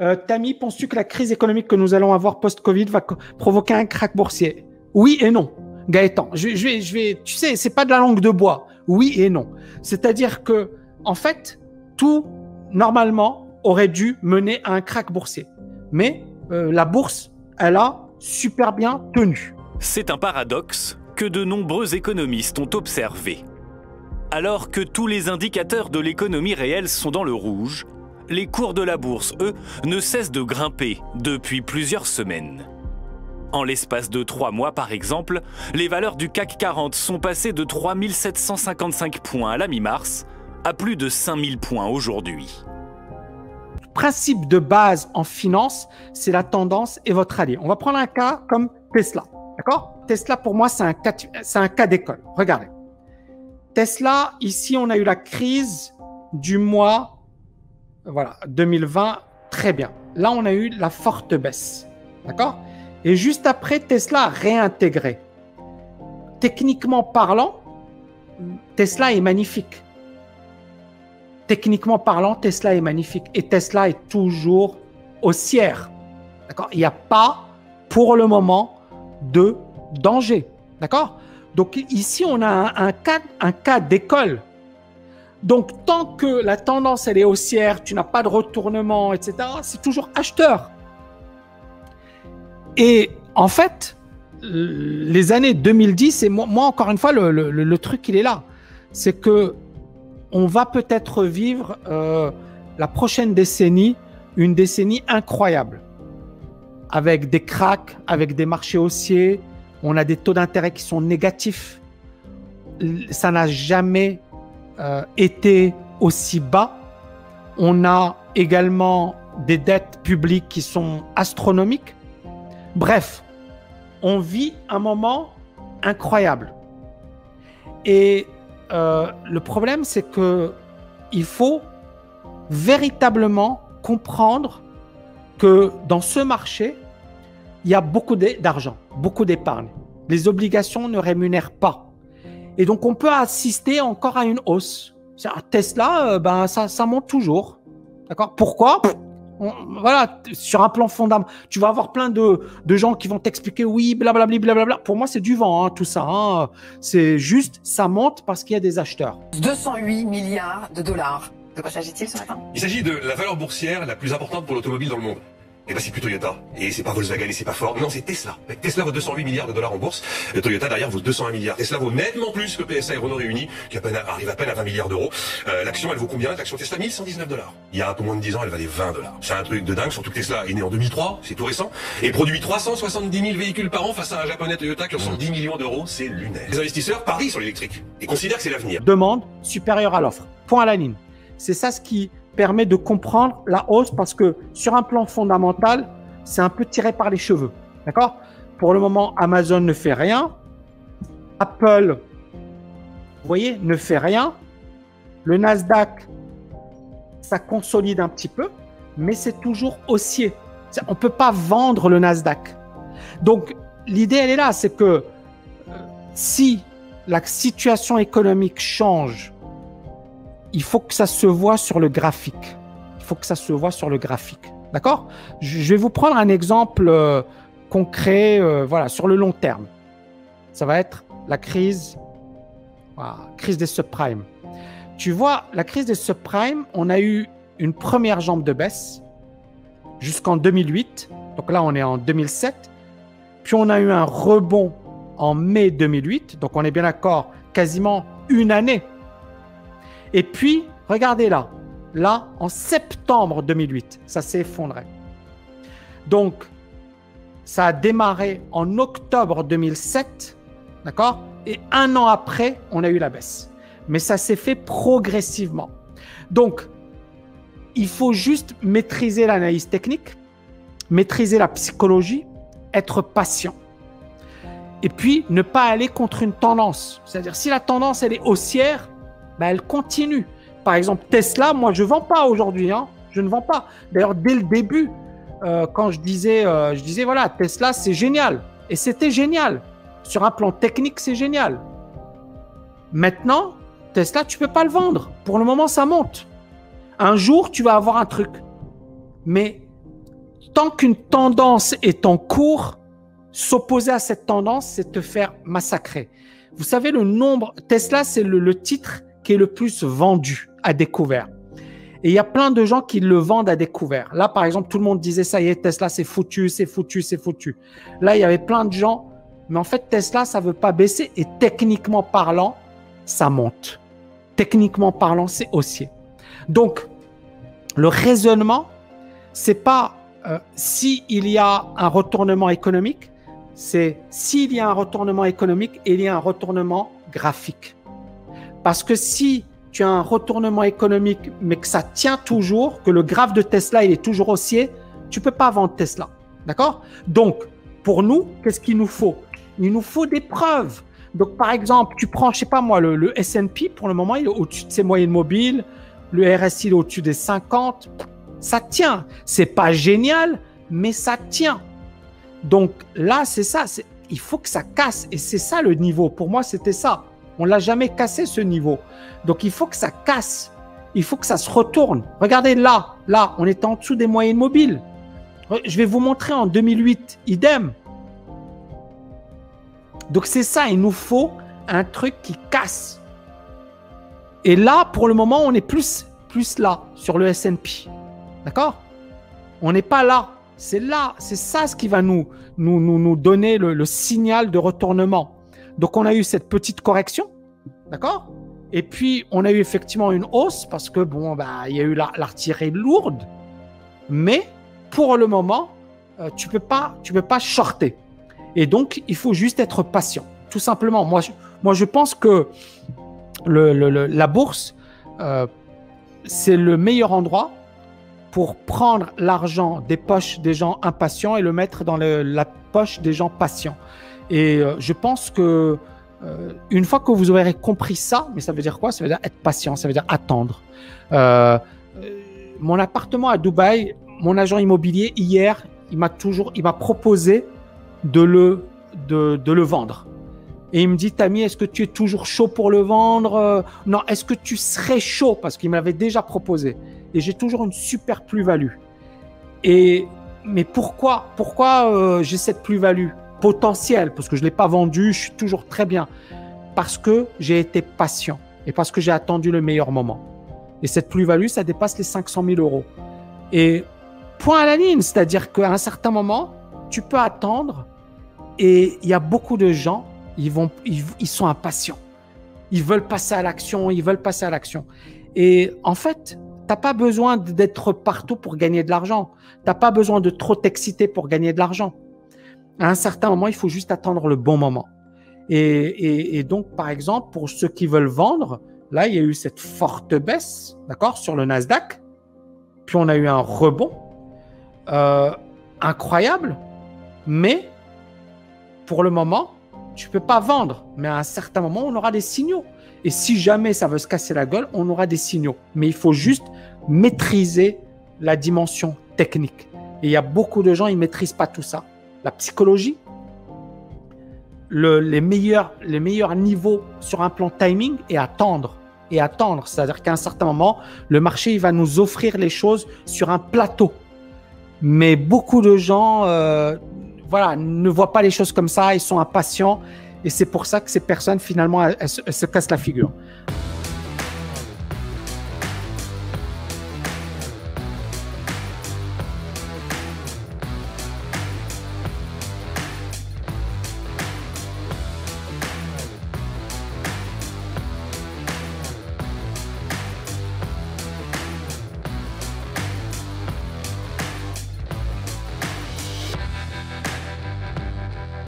Euh, Tammy, penses-tu que la crise économique que nous allons avoir post-Covid va provoquer un crack boursier? Oui et non. Gaëtan, je, vais, tu sais, c'est pas de la langue de bois. Oui et non. C'est-à-dire que, en fait, tout normalement aurait dû mener à un crack boursier. Mais euh, la bourse, elle a super bien tenu. C'est un paradoxe que de nombreux économistes ont observé. Alors que tous les indicateurs de l'économie réelle sont dans le rouge, les cours de la bourse, eux, ne cessent de grimper depuis plusieurs semaines. En l'espace de trois mois, par exemple, les valeurs du CAC 40 sont passées de 3755 points à la mi-mars à plus de 5000 points aujourd'hui. Principe de base en finance, c'est la tendance et votre allié. On va prendre un cas comme Tesla. D'accord? Tesla, pour moi, c'est un cas, un cas d'école. Regardez. Tesla, ici, on a eu la crise du mois, voilà, 2020. Très bien. Là, on a eu la forte baisse. D'accord? Et juste après, Tesla a réintégré. Techniquement parlant, Tesla est magnifique. Techniquement parlant, Tesla est magnifique. Et Tesla est toujours haussière. D'accord? Il n'y a pas, pour le moment, de danger. D'accord? Donc ici, on a un, cas, un cas d'école. Donc tant que la tendance, elle est haussière, tu n'as pas de retournement, etc., c'est toujours acheteur. Et en fait, les années 2010, et moi, encore une fois, le, truc, il est là. C'est que on va peut-être vivre euh, la prochaine décennie, une décennie incroyable. Avec des cracks, avec des marchés haussiers, on a des taux d'intérêt qui sont négatifs. Ça n'a jamais euh, été aussi bas. On a également des dettes publiques qui sont astronomiques. Bref, on vit un moment incroyable. Et euh, le problème, c'est que il faut véritablement comprendre que dans ce marché, il y a beaucoup d'argent, beaucoup d'épargne. Les obligations ne rémunèrent pas. Et donc, on peut assister encore à une hausse. Tesla, euh, ben, ça, ça monte toujours. D'accord? Pourquoi? Voilà, sur un plan fondamental, tu vas avoir plein de, de gens qui vont t'expliquer oui, blablabla, blablabla. Pour moi, c'est du vent, hein, tout ça. Hein. C'est juste, ça monte parce qu'il y a des acheteurs. 208 milliards de dollars. De quoi s'agit-il ce matin? Il s'agit de la valeur boursière la plus importante pour l'automobile dans le monde. Et eh ben c'est plus Toyota, et c'est pas Volkswagen, et c'est pas Ford, non c'est Tesla. Tesla vaut 208 milliards de dollars en bourse, et Toyota derrière vaut 201 milliards. Tesla vaut nettement plus que PSA et Renault réunis, qui arrive à peine à 20 milliards d'euros. Euh, l'action elle vaut combien? L'action Tesla 1119 dollars. Il y a un peu moins de 10 ans elle valait 20 dollars. C'est un truc de dingue, surtout que Tesla est né en 2003, c'est tout récent, et produit 370 000 véhicules par an face à un japonais Toyota qui en 10 millions d'euros, c'est lunaire. Les investisseurs parient sur l'électrique, et considèrent que c'est l'avenir. Demande supérieure à l'offre. Point à la ligne. C'est ça ce qui permet de comprendre la hausse parce que sur un plan fondamental, c'est un peu tiré par les cheveux. D'accord? Pour le moment, Amazon ne fait rien. Apple, vous voyez, ne fait rien. Le Nasdaq, ça consolide un petit peu, mais c'est toujours haussier. On ne peut pas vendre le Nasdaq. Donc, l'idée, elle est là, c'est que euh, si la situation économique change, il faut que ça se voit sur le graphique. Il faut que ça se voit sur le graphique. D'accord? Je vais vous prendre un exemple euh, concret, euh, voilà, sur le long terme. Ça va être la crise, crise des subprimes. Tu vois, la crise des subprimes, on a eu une première jambe de baisse jusqu'en 2008. Donc là, on est en 2007. Puis on a eu un rebond en mai 2008. Donc on est bien d'accord, quasiment une année. Et puis, regardez là, Là, en septembre 2008, ça s'est effondré. Donc, ça a démarré en octobre 2007, d'accord? Et un an après, on a eu la baisse. Mais ça s'est fait progressivement. Donc, il faut juste maîtriser l'analyse technique, maîtriser la psychologie, être patient. Et puis, ne pas aller contre une tendance. C'est-à-dire, si la tendance, elle est haussière, ben, elle continue. Par exemple, Tesla, moi, je ne vends pas aujourd'hui. Hein. Je ne vends pas. D'ailleurs, dès le début, euh, quand je disais, euh, je disais, voilà, Tesla, c'est génial. Et c'était génial. Sur un plan technique, c'est génial. Maintenant, Tesla, tu ne peux pas le vendre. Pour le moment, ça monte. Un jour, tu vas avoir un truc. Mais tant qu'une tendance est en cours, s'opposer à cette tendance, c'est te faire massacrer. Vous savez, le nombre, Tesla, c'est le, le titre qui est le plus vendu à découvert. Et il y a plein de gens qui le vendent à découvert. Là, par exemple, tout le monde disait ça y est, Tesla, c'est foutu, c'est foutu, c'est foutu. Là, il y avait plein de gens. Mais en fait, Tesla, ça veut pas baisser. Et techniquement parlant, ça monte. Techniquement parlant, c'est haussier. Donc, le raisonnement, c'est pas euh, si il y a un retournement économique, c'est s'il y a un retournement économique, il y a un retournement graphique. Parce que si tu as un retournement économique, mais que ça tient toujours, que le graphe de Tesla, est toujours haussier, tu peux pas vendre Tesla. D'accord? Donc, pour nous, qu'est-ce qu'il nous faut? Il nous faut des preuves. Donc, par exemple, tu prends, je sais pas moi, le, S&P, pour le moment, il est au-dessus de ses moyennes mobiles. Le RSI, il est au-dessus des 50. Ça tient. C'est pas génial, mais ça tient. Donc là, c'est ça. Il faut que ça casse. Et c'est ça le niveau. Pour moi, c'était ça. On l'a jamais cassé ce niveau. Donc il faut que ça casse. Il faut que ça se retourne. Regardez là, là, on est en dessous des moyennes mobiles. Je vais vous montrer en 2008, idem. Donc c'est ça, il nous faut un truc qui casse. Et là, pour le moment, on est plus, plus là, sur le S&P. D'accord? On n'est pas là. C'est là, c'est ça ce qui va nous, nous, nous, nous donner le, le signal de retournement. Donc on a eu cette petite correction, d'accord? Et puis on a eu effectivement une hausse parce que bon, bah il y a eu l'artillerie lourde, mais pour le moment, euh, tu peux pas, tu peux pas shorter. Et donc il faut juste être patient, tout simplement. Moi, je, pense que la bourse, euh, c'est le meilleur endroit pour prendre l'argent des poches des gens impatients et le mettre dans la poche des gens patients. Et euh, je pense que euh, une fois que vous aurez compris ça, mais ça veut dire quoi? Ça veut dire être patient, ça veut dire attendre. Euh, mon appartement à Dubaï, mon agent immobilier hier, il m'a toujours, il m'a proposé de le de, le vendre. Et il me dit, Tammy, est-ce que tu es toujours chaud pour le vendre? Non, est-ce que tu serais chaud? Parce qu'il m'avait déjà proposé. Et j'ai toujours une super plus-value. Et mais pourquoi Pourquoi j'ai cette plus-value? Potentiel, parce que je ne l'ai pas vendu, je suis toujours très bien, parce que j'ai été patient et parce que j'ai attendu le meilleur moment. Et cette plus-value, ça dépasse les 500 000 euros. Et point à la ligne, c'est-à-dire qu'à un certain moment, tu peux attendre et il y a beaucoup de gens, ils, vont, ils, sont impatients. Ils veulent passer à l'action, ils veulent passer à l'action. Et en fait, t'as pas besoin d'être partout pour gagner de l'argent. T'as pas besoin de trop t'exciter pour gagner de l'argent à un certain moment, il faut juste attendre le bon moment. Et, donc, par exemple, pour ceux qui veulent vendre, là, il y a eu cette forte baisse, d'accord, sur le Nasdaq. Puis on a eu un rebond euh, incroyable, mais pour le moment, tu peux pas vendre. Mais à un certain moment, on aura des signaux. Et si jamais ça veut se casser la gueule, on aura des signaux. Mais il faut juste maîtriser la dimension technique. Et il y a beaucoup de gens, ils maîtrisent pas tout ça la psychologie, les, meilleurs, les meilleurs niveaux sur un plan timing et attendre. Et attendre. C'est-à-dire qu'à un certain moment, le marché il va nous offrir les choses sur un plateau. Mais beaucoup de gens euh, voilà, ne voient pas les choses comme ça, ils sont impatients. Et c'est pour ça que ces personnes, finalement, se cassent la figure.